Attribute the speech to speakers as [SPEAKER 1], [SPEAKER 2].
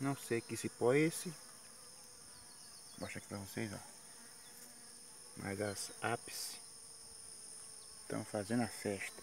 [SPEAKER 1] Não sei que cipó é esse. Vou mostrar aqui pra vocês, ó. Mas as apes estão fazendo a festa.